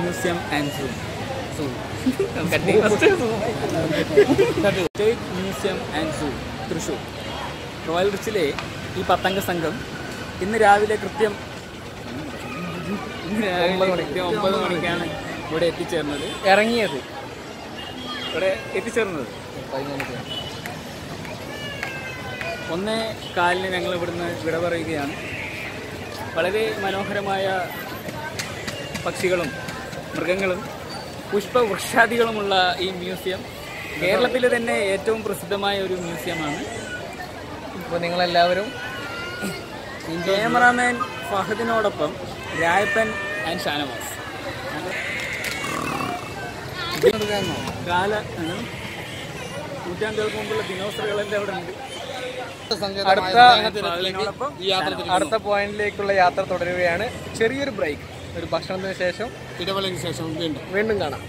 Museum and zoo state museum and zoo Thrissur royal റിച്ചിലെ ഈ പത്തംഗ സംഘം ഇന്ന് രാവിലെ കൃത്യം ഇന്ന് രാവിലെ കൃത്യം ഒമ്പത് മണിക്കാണ് ഇവിടെ എത്തിച്ചേർന്നത്. ഇറങ്ങിയത്. ഇവിടെ എത്തിച്ചേർന്നത്. ഒന്നേ കാലിന് ഞങ്ങൾ ഇവിടുന്ന് വിട പറയുകയാണ്. വളരെ മനോഹരമായ പക്ഷികളും മൃഗങ്ങളും പുഷ്പവൃക്ഷാദികളുമുള്ള ഈ മ്യൂസിയം കേരളത്തിലെ തന്നെ ഏറ്റവും പ്രസിദ്ധമായ ഒരു മ്യൂസിയമാണ്. ഇപ്പോൾ നിങ്ങളെല്ലാവരും ക്യാമറാമാൻ ഫഹദിനോടൊപ്പം രായപ്പൻ ആൻഡ് ഷാനവാസ്. കാല നൂറ്റാണ്ടുകൾക്ക് മുമ്പുള്ള ദിനോസറുകളെല്ലാം അവിടെ ഉണ്ട്. അടുത്ത അടുത്ത പോയിന്റിലേക്കുള്ള യാത്ര തുടരുകയാണ്. ചെറിയൊരു ബ്രേക്ക്. ഒരു ഭക്ഷണത്തിന് ശേഷം ഇടവേളയ്ക്ക് ശേഷം വീണ്ടും വീണ്ടും കാണാം.